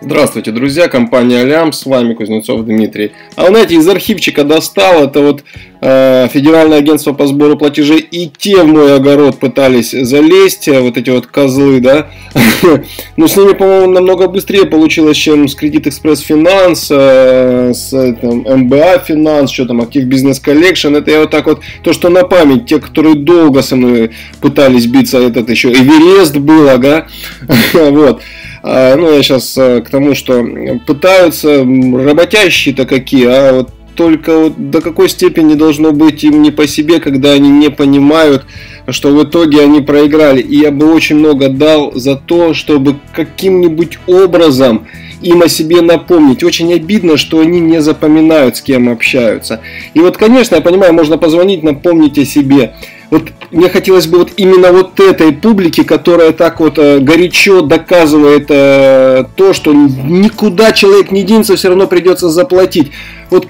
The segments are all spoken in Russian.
Здравствуйте, друзья, компания Аллиам, с вами Кузнецов Дмитрий. А вы знаете, из архивчика достал, это вот э, Федеральное агентство по сбору платежей, и те в мой огород пытались залезть, э, вот эти вот козлы, да. Но с ними, по-моему, намного быстрее получилось, чем с Кредит Экспресс Финанс, с МБА Финанс, что там, Актив Бизнес Коллекшн. Это я вот так вот, то, что на память, те, которые долго со мной пытались биться, этот еще Эверест был, ага. вот. А, ну, я сейчас э, к тому, что пытаются работящие-то какие, а вот только вот до какой степени должно быть им не по себе, когда они не понимают, что в итоге они проиграли. И я бы очень много дал за то, чтобы каким-нибудь образом им о себе напомнить. Очень обидно, что они не запоминают, с кем общаются. И вот, конечно, я понимаю, можно позвонить, напомнить о себе. Вот мне хотелось бы вот именно вот этой публике, которая так вот э, горячо доказывает э, то, что никуда человек не денется, все равно придется заплатить. Вот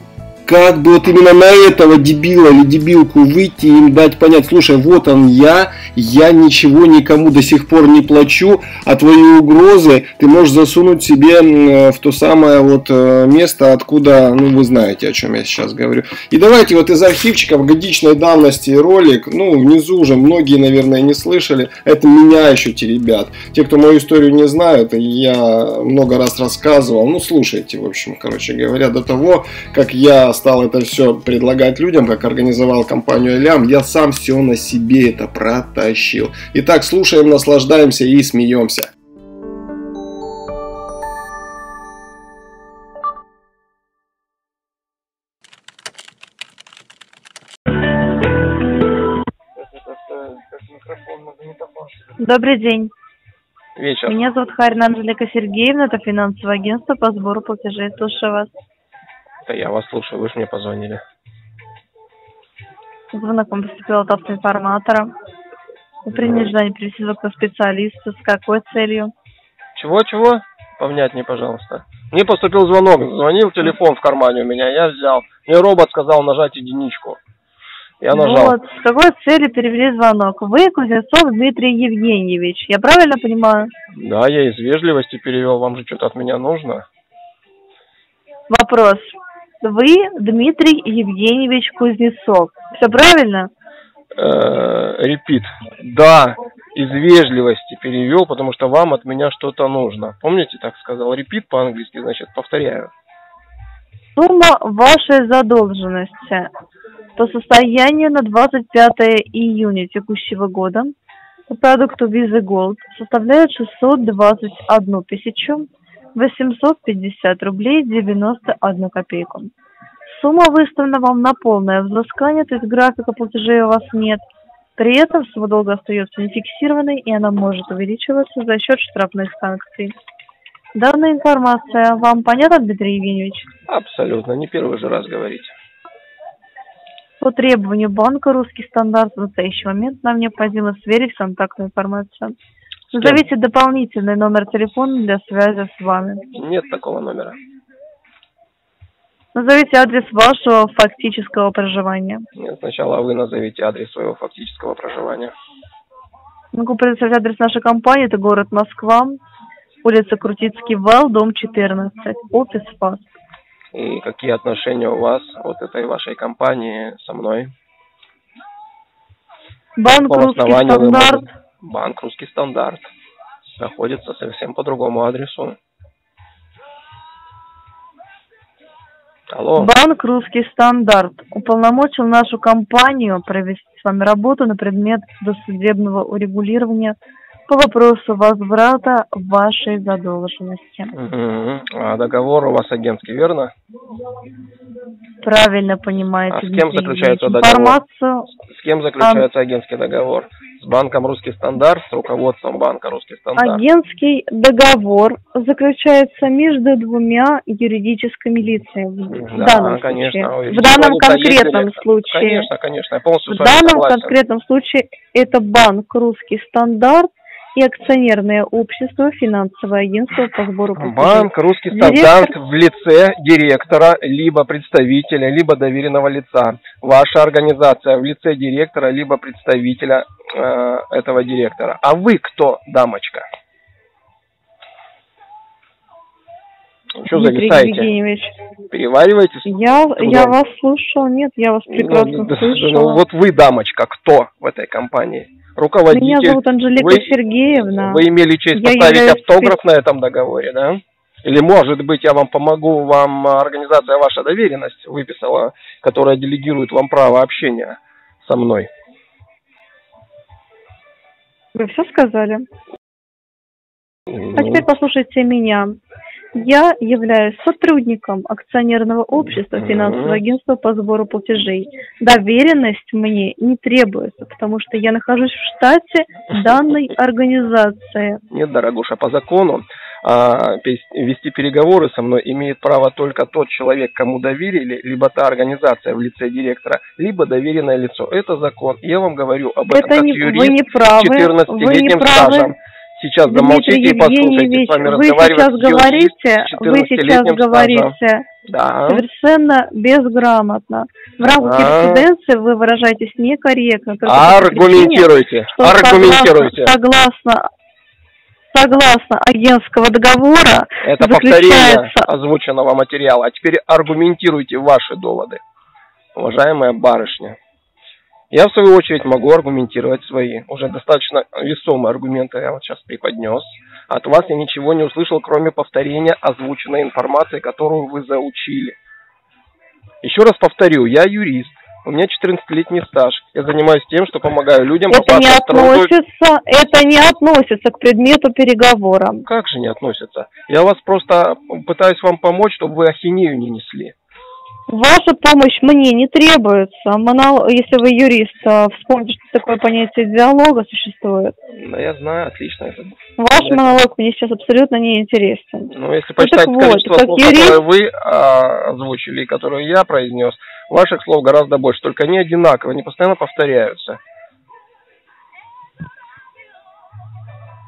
как бы вот именно на этого дебила или дебилку выйти и им дать понять, слушай, вот он я, я ничего никому до сих пор не плачу, а твои угрозы ты можешь засунуть себе в то самое вот э, место, откуда, ну вы знаете, о чем я сейчас говорю. И давайте вот из архивчиков годичной давности ролик, ну внизу уже многие, наверное, не слышали, это меня еще те ребят. Те, кто мою историю не знают, я много раз рассказывал, ну слушайте, в общем, короче говоря, до того, как я стал это все предлагать людям, как организовал компанию Лям, я сам все на себе это протащил. Итак, слушаем, наслаждаемся и смеемся. Добрый день. Вечер. Меня зовут Харина Анжелика Сергеевна, это финансовое агентство по сбору платежей. Слушаю вас. Да я вас слушаю, вы же мне позвонили. Звонок вам поступил от автоинформатора. Вы приняли желание привести к специалисту. С какой целью? Чего-чего? Повнятнее, пожалуйста. Мне поступил звонок, звонил телефон в кармане у меня, я взял. Мне робот сказал нажать единичку. Я нажал. Вот, с какой целью перевели звонок? Вы Кузнецов Дмитрий Евгеньевич, я правильно понимаю? Да, я из вежливости перевел, вам же что-то от меня нужно. Вопрос. Вы Дмитрий Евгеньевич Кузнецов. Все правильно? Репит. Да, из вежливости перевел, потому что вам от меня что-то нужно. Помните, так сказал? Репит по-английски, значит, повторяю. Сумма вашей задолженности по состоянию на 25 июня текущего года по продукту Visa Gold составляет 621 тысячу 850 рублей 91 копейку. Сумма выставлена вам на полное взыскание, то есть графика платежей у вас нет. При этом сумма долга остается нефиксированной, и она может увеличиваться за счет штрафных санкций. Данная информация вам понятна, Дмитрий Евгеньевич? Абсолютно, не первый же раз говорите. По требованию банка «Русский стандарт» в настоящий момент нам необходимо сверить контактную информацию. Назовите дополнительный номер телефона для связи с вами. Нет такого номера. Назовите адрес вашего фактического проживания. Нет, сначала вы назовите адрес своего фактического проживания. Могу предоставить адрес нашей компании. Это город Москва, улица Крутицкий вал, дом 14, офис ФАС. И какие отношения у вас, вот этой вашей компании, со мной? Банк «Русский стандарт». Банк «Русский стандарт» находится совсем по другому адресу. Алло. Банк «Русский стандарт» уполномочил нашу компанию провести с вами работу на предмет досудебного урегулирования по вопросу возврата вашей задолженности. Угу. А договор у вас агентский, верно? Правильно понимаете. А с кем заключается договор? Информацию... С кем заключается а... агентский договор? С банком «Русский стандарт», с руководством банка «Русский стандарт»? Агентский договор заключается между двумя юридическими лицами. В да, данном конечно. Случае. В данном конкретном случае. Конечно, конечно. Я полностью в данном конкретном случае это банк «Русский стандарт» и акционерное общество финансовое агентство по сбору платежей. Банк «Русский стандарт» в лице директора, либо представителя, либо доверенного лица. Ваша организация в лице директора, либо представителя э, этого директора. А вы кто, дамочка? Что зависаете? Евгеньевич. Перевариваетесь? Я, я вас слушал, нет, я вас прекрасно ну, слышала. Ну, вот вы, дамочка, кто в этой компании? Руководитель. Меня зовут Анжелика вы, Сергеевна. Вы имели честь Я поставить являюсь автограф на этом договоре, да? Или, может быть, я вам помогу, вам организация «Ваша доверенность» выписала, которая делегирует вам право общения со мной. Вы все сказали? Ну, А теперь послушайте меня. Я являюсь сотрудником акционерного общества финансового агентства по сбору платежей. Доверенность мне не требуется, потому что я нахожусь в штате данной организации. Нет, дорогуша, по закону а, вести переговоры со мной имеет право только тот человек, кому доверили, либо та организация в лице директора, либо доверенное лицо. Это закон. Я вам говорю об этом Это как не, юрист вы не правы. с 14-летним стажем. Сейчас Дмитрий замолчите и послушайте, с вами вы сейчас говорите, вы сейчас стажем. говорите Да. совершенно безграмотно. В рамках А. юриспруденции вы выражаетесь некорректно. по причине, Аргументируйте. Аргументируйте. Согласно, согласно, согласно агентского договора Это повторение заключается... озвученного материала. А теперь аргументируйте ваши доводы, уважаемая барышня. Я, в свою очередь, могу аргументировать свои. Уже достаточно весомые аргументы я вот сейчас преподнес. От вас я ничего не услышал, кроме повторения озвученной информации, которую вы заучили. Еще раз повторю, я юрист. У меня 14-летний стаж. Я занимаюсь тем, что помогаю людям Это не относится, это не относится к предмету переговора. Как же не относится? Я вас просто пытаюсь вам помочь, чтобы вы ахинею не несли. Ваша помощь мне не требуется. Монол- Если вы юрист, а, вспомните, что такое понятие диалога существует. Да, я знаю, отлично это. Ваш монолог мне сейчас абсолютно не интересен. Ну, если посчитать вот, количество как слов, юрист- которые вы а, озвучили и которые я произнес, ваших слов гораздо больше, только они одинаковые, они постоянно повторяются.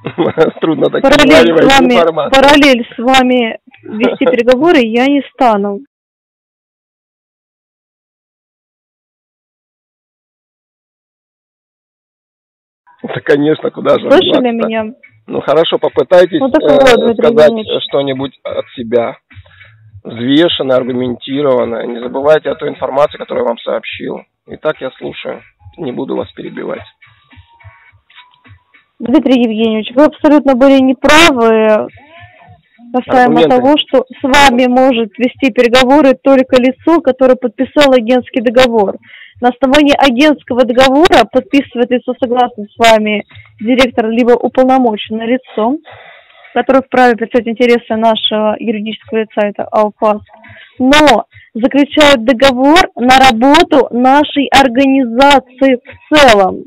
Трудно так Параллель с вами, параллель с вами вести переговоры я не стану. Да, конечно, куда же Слышали меня? Ну хорошо, попытайтесь Ну, э, вот, Дмитрий сказать что-нибудь от себя. Взвешенно, аргументированно. Не забывайте о той информации, которую я вам сообщил. Итак, я слушаю. Не буду вас перебивать. Дмитрий Евгеньевич, вы абсолютно были неправы касаемо Аргументы. того, что с вами может вести переговоры только лицо, которое подписало агентский договор. На основании агентского договора подписывает лицо согласно с вами директор либо уполномоченное лицо, которое вправе представить интересы нашего юридического лица, это АУФАС, но заключает договор на работу нашей организации в целом.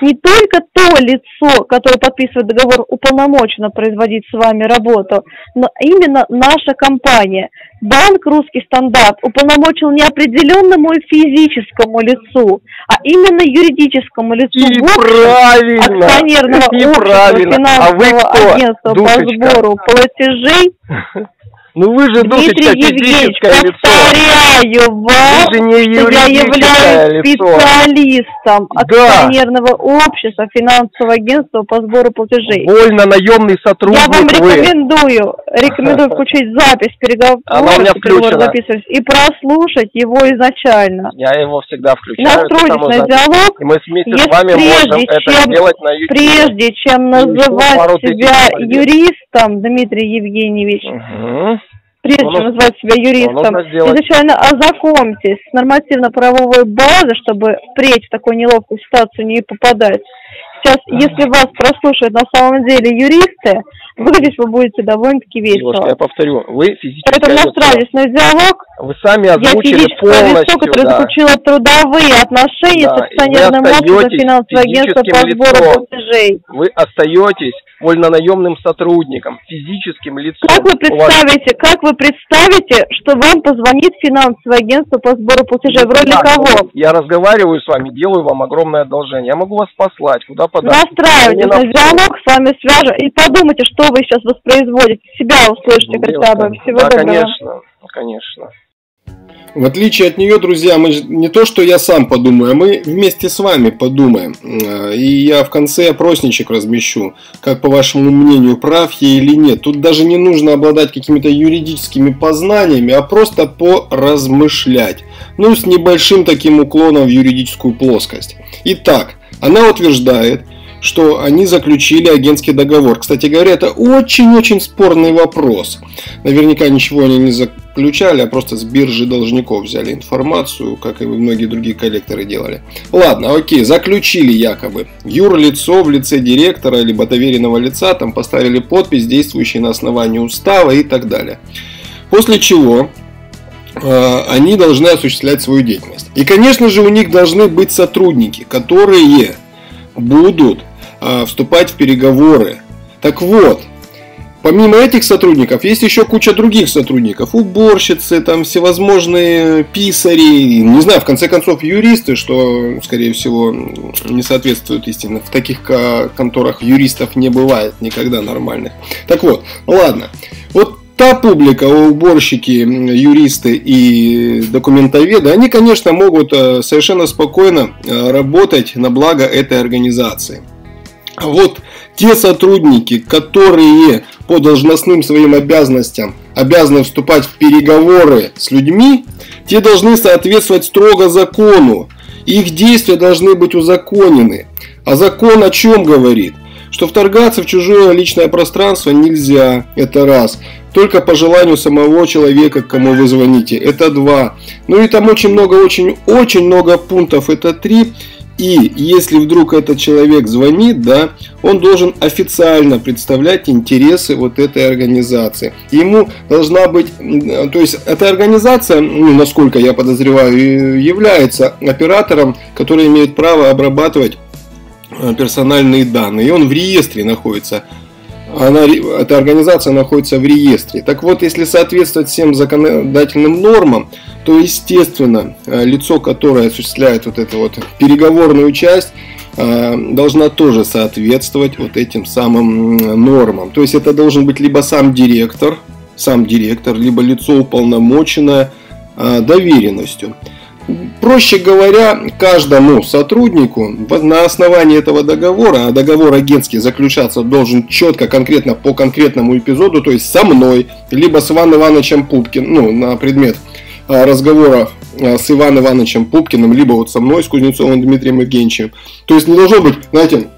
Не только то лицо, которое подписывает договор, уполномочено производить с вами работу, но именно наша компания. Банк «Русский стандарт» уполномочил не определенному физическому лицу, а именно юридическому лицу И в общем правильно! акционерного И общества правильно! А вы финансового кто? агентства по Душечка? сбору платежей Ну вы же, Дмитрий душечка, Евгеньевич, физическое лицо. повторяю Вы вам, же не что я являюсь лицо. специалистом Да. акционерного общества финансового агентства по сбору платежей. Вольно наемный Я вам сотрудник вы. рекомендую, рекомендую включить запись переговоров, Она у меня если переговоры включена. записывались, и прослушать его изначально. Я его всегда включаю. Настройтесь на диалог, И мы Если с вами можем прежде это чем- сделать на YouTube. прежде чем называть себя юристом, Дмитрий Евгеньевич, Мгм. прежде Ну, чем ну, назвать себя юристом, изначально ознакомьтесь с нормативно-правовой базой, чтобы впредь в такую неловкую ситуацию не попадать. Сейчас, если вас прослушают на самом деле юристы, выглядеть вы будете довольно-таки Девушка, я весело. повторю, вы физическое Поэтому настраивайтесь на диалог. Вы сами Я озвучили лицо, полностью, которое да. заключило трудовые отношения Да, с акционерным обществом финансового агентства по сбору лицом. платежей. Вы остаетесь вольнонаемным сотрудником, физическим лицом. Как вы У вас- представите, как вы представите, что вам позвонит финансовое агентство по сбору платежей? В роли Да, кого? Я разговариваю с вами, делаю вам огромное одолжение. Я могу вас послать, куда подать. Настраивайтесь Мне на диалог, с вами свяжем и подумайте, что вы сейчас воспроизводите. Себя услышите хотя бы. Всего да, доброго. конечно, конечно. В отличие от нее, друзья, мы не то, что я сам подумаю, а мы вместе с вами подумаем. И я в конце опросничек размещу, как по вашему мнению, прав я или нет. Тут даже не нужно обладать какими-то юридическими познаниями, а просто поразмышлять. Ну, с небольшим таким уклоном в юридическую плоскость. Итак, она утверждает, что они заключили агентский договор. Кстати говоря, это очень-очень спорный вопрос. Наверняка ничего они не заключали, а просто с биржи должников взяли информацию, как и многие другие коллекторы делали. Ладно, окей, заключили якобы. Юрлицо в лице директора либо доверенного лица там поставили подпись, действующий на основании устава и так далее. После чего э, они должны осуществлять свою деятельность. И, конечно же, у них должны быть сотрудники, которые будут а, вступать в переговоры. Так вот, помимо этих сотрудников, есть еще куча других сотрудников. Уборщицы, там всевозможные писари, не знаю, в конце концов, юристы, что, скорее всего, не соответствует истине. В таких конторах юристов не бывает никогда нормальных. Так вот, ладно. Вот та публика, уборщики, юристы и документоведы, они, конечно, могут э, совершенно спокойно э, работать на благо этой организации. Вот те сотрудники, которые по должностным своим обязанностям обязаны вступать в переговоры с людьми, те должны соответствовать строго закону. Их действия должны быть узаконены. А закон о чем говорит? Что вторгаться в чужое личное пространство нельзя, это раз. Только по желанию самого человека, кому вы звоните, это два. Ну и там очень много, очень, очень много пунктов, это три. И если вдруг этот человек звонит, да, он должен официально представлять интересы вот этой организации. Ему должна быть, то есть эта организация, ну, насколько я подозреваю, является оператором, который имеет право обрабатывать э, персональные данные. И он в реестре находится она, эта организация находится в реестре. Так вот, если соответствовать всем законодательным нормам, то, естественно, э, лицо, которое осуществляет вот эту вот переговорную часть, э, должна тоже соответствовать вот этим самым нормам. То есть это должен быть либо сам директор, сам директор, либо лицо уполномоченное э, доверенностью. Проще говоря, каждому сотруднику на основании этого договора, а договор агентский заключаться должен четко, конкретно по конкретному эпизоду, то есть со мной, либо с Иваном Ивановичем Пупкин, ну, на предмет а, разговора а, с Иваном Ивановичем Пупкиным, либо вот со мной, с Кузнецовым Дмитрием Евгеньевичем. То есть не должно быть, знаете,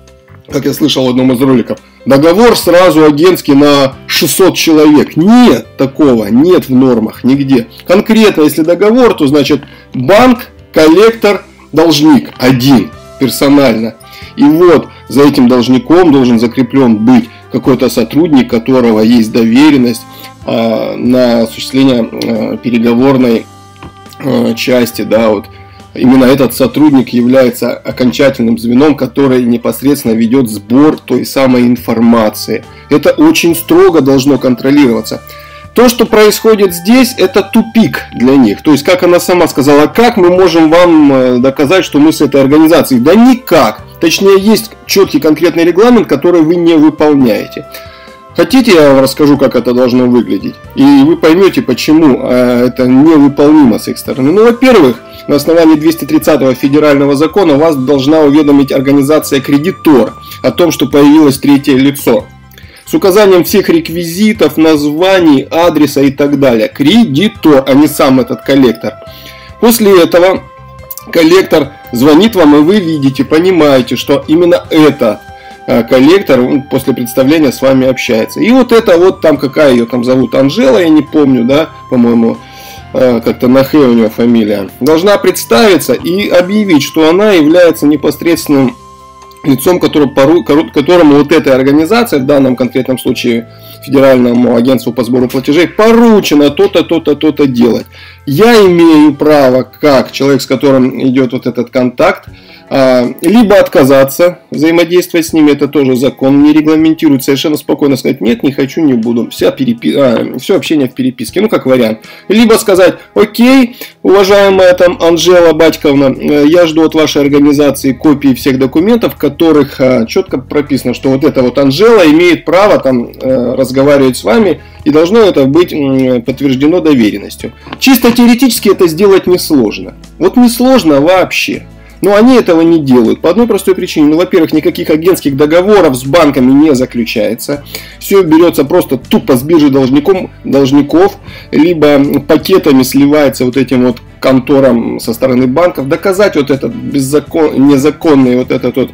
как я слышал в одном из роликов, договор сразу агентский на 600 человек. Нет такого, нет в нормах нигде. Конкретно, если договор, то значит банк, коллектор, должник один персонально. И вот за этим должником должен закреплен быть какой-то сотрудник, которого есть доверенность э, на осуществление э, переговорной э, части, да, вот именно этот сотрудник является окончательным звеном, который непосредственно ведет сбор той самой информации. Это очень строго должно контролироваться. То, что происходит здесь, это тупик для них. То есть, как она сама сказала, как мы можем вам э, доказать, что мы с этой организацией? Да никак. Точнее, есть четкий конкретный регламент, который вы не выполняете. Хотите, я вам расскажу, как это должно выглядеть? И вы поймете, почему э, это невыполнимо с их стороны. Ну, во-первых, на основании 230 федерального закона вас должна уведомить организация кредитор о том, что появилось третье лицо. С указанием всех реквизитов, названий, адреса и так далее. Кредитор, а не сам этот коллектор. После этого коллектор звонит вам, и вы видите, понимаете, что именно это э, коллектор он после представления с вами общается. И вот это вот там, какая ее там зовут, Анжела, я не помню, да, по-моему, как-то на Х у нее фамилия, должна представиться и объявить, что она является непосредственным лицом, которому вот эта организация, в данном конкретном случае Федеральному агентству по сбору платежей, поручено то-то, то-то, то-то делать. Я имею право, как человек, с которым идет вот этот контакт, А, либо отказаться взаимодействовать с ними, это тоже закон не регламентирует, совершенно спокойно сказать, нет, не хочу, не буду, вся перепи... а, все общение в переписке, ну как вариант. Либо сказать, окей, уважаемая там Анжела Батьковна, э, я жду от вашей организации копии всех документов, в которых а, четко прописано, что вот эта вот Анжела имеет право там э, разговаривать с вами, и должно это быть подтверждено доверенностью. Чисто теоретически это сделать несложно. Вот несложно вообще. Но они этого не делают по одной простой причине. Ну, во-первых, никаких агентских договоров с банками не заключается. Все берется просто тупо с биржи должником, должников, либо пакетами сливается вот этим вот конторам со стороны банков. Доказать вот этот беззакон, незаконный вот этот вот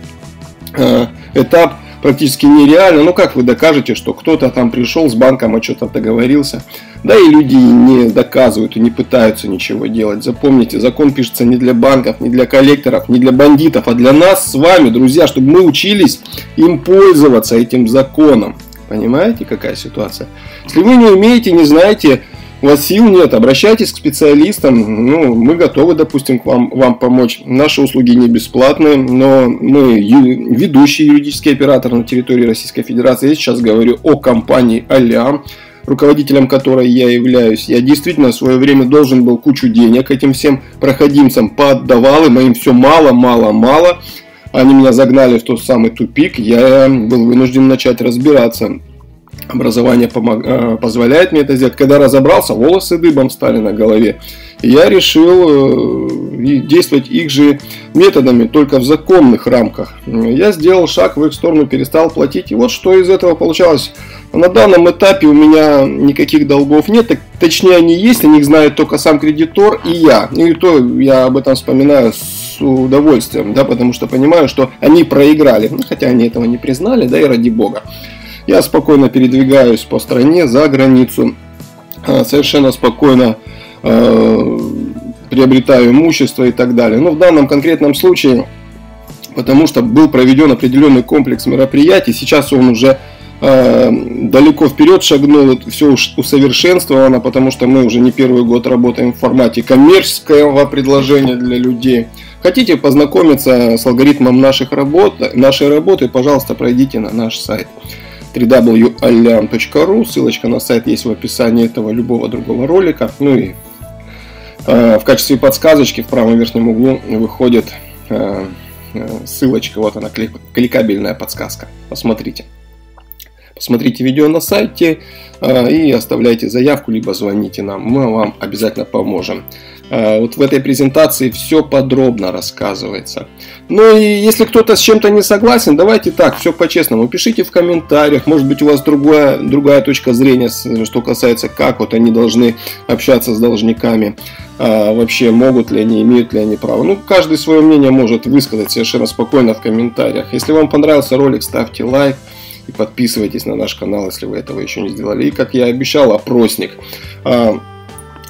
э, этап практически нереально. Ну как вы докажете, что кто-то там пришел с банком, а что-то договорился? Да и люди не доказывают и не пытаются ничего делать. Запомните, закон пишется не для банков, не для коллекторов, не для бандитов, а для нас с вами, друзья, чтобы мы учились им пользоваться этим законом. Понимаете, какая ситуация? Если вы не умеете, не знаете, у вас сил нет, обращайтесь к специалистам. Ну, мы готовы, допустим, к вам, вам помочь. Наши услуги не бесплатные, но мы ю, ведущий юридический оператор на территории Российской Федерации. Я сейчас говорю о компании Алям руководителем которой я являюсь, я действительно в свое время должен был кучу денег этим всем проходимцам поддавал, и моим все мало, мало, мало. Они меня загнали в тот самый тупик, я был вынужден начать разбираться образование помог, э, позволяет мне это сделать. Когда разобрался, волосы дыбом стали на голове. я решил э, действовать их же методами, только в законных рамках. Я сделал шаг в их сторону, перестал платить. И вот что из этого получалось. На данном этапе у меня никаких долгов нет, так, точнее они есть, о них знает только сам кредитор и я. И то я об этом вспоминаю с удовольствием, да, потому что понимаю, что они проиграли, ну, хотя они этого не признали, да и ради бога. Я спокойно передвигаюсь по стране, за границу, а, совершенно спокойно э, приобретаю имущество и так далее. Но в данном конкретном случае, потому что был проведен определенный комплекс мероприятий, сейчас он уже э, далеко вперед шагнул, все усовершенствовано, потому что мы уже не первый год работаем в формате коммерческого предложения для людей. Хотите познакомиться с алгоритмом наших работ, нашей работы, пожалуйста, пройдите на наш сайт www.allian.ru. Ссылочка на сайт есть в описании этого любого другого ролика. Ну и в качестве подсказочки в правом верхнем углу выходит ссылочка. Вот она, кликабельная подсказка. Посмотрите. Посмотрите видео на сайте э, и оставляйте заявку, либо звоните нам. Мы вам обязательно поможем. Э, вот в этой презентации все подробно рассказывается. Ну и если кто-то с чем-то не согласен, давайте так, все по-честному. Пишите в комментариях, может быть у вас другая, другая точка зрения, что касается, как вот они должны общаться с должниками. А, вообще могут ли они, имеют ли они право. Ну, каждый свое мнение может высказать совершенно спокойно в комментариях. Если вам понравился ролик, ставьте лайк и подписывайтесь на наш канал, если вы этого еще не сделали. И, как я обещал, опросник. А,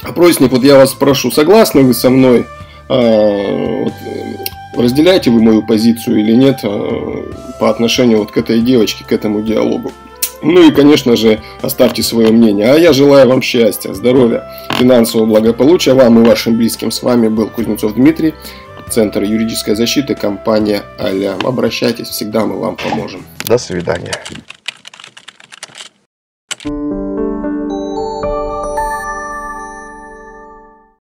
Опросник, вот я вас прошу, согласны вы со мной? А, вот, разделяете вы мою позицию или нет а, по отношению вот к этой девочке, к этому диалогу? Ну и, конечно же, оставьте свое мнение. А я желаю вам счастья, здоровья, финансового благополучия вам и вашим близким. С вами был Кузнецов Дмитрий, Центр юридической защиты, компания Алям. Обращайтесь, всегда мы вам поможем. До свидания.